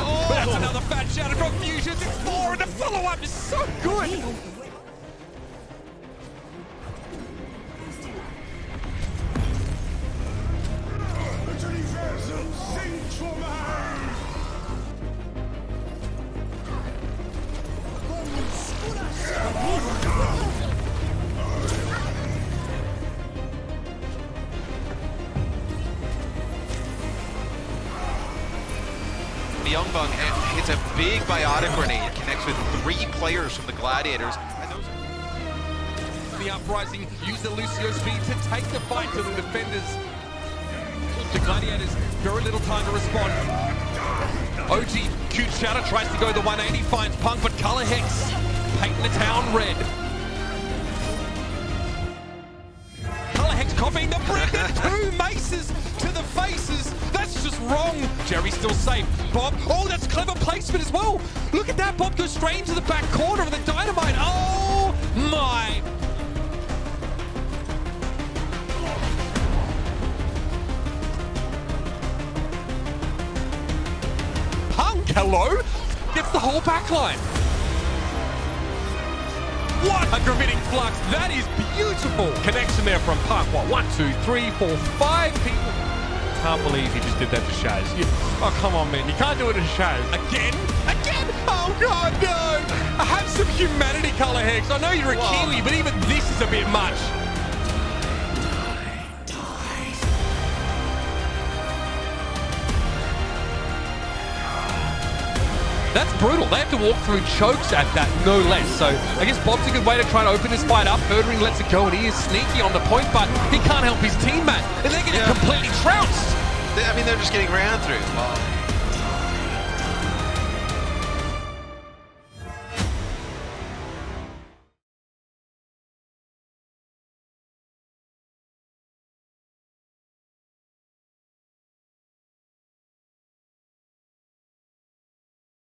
Oh, that's another fat shatter from Fusions. And the follow-up is so good. Myunbong hits a big biotic grenade, connects with three players from the Gladiators. And those The uprising use the Lucio speed to take the fight to the defenders. The Gladiators, very little time to respond. OG, cute shatter, tries to go the 180, finds Punk, but Colourhex painting the town red. Colourhex coughing the brick and two maces to the faces. That's just wrong. Jerry's still safe. Bob, oh, that's clever placement as well. Look at that. Bob goes straight into the back corner of the dynamite. Oh my. Punk, hello? Gets the whole back line. What a gravitic flux. That is beautiful. Connection there from Punk. What, one, two, three, four, five people. Can't believe he just did that to Shaz. You- oh, come on, man. You can't do it to Shaz. Again? Again? Oh, God, no. I have some humanity, Colourhex. I know you're a Kiwi, but even this is a bit much. That's brutal. They have to walk through chokes at that, no less. So I guess Bob's a good way to try and open this fight up. Birdring lets it go, and he is sneaky on the point, but he can't help his teammate. They're just getting ran through.